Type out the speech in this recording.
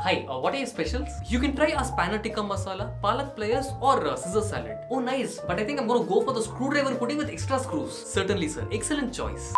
Hi, uh, what are your specials? You can try a spanner tikka masala, palak pliers, or uh, scissor salad. Oh, nice. But I think I'm gonna go for the screwdriver pudding with extra screws. Certainly, sir. Excellent choice.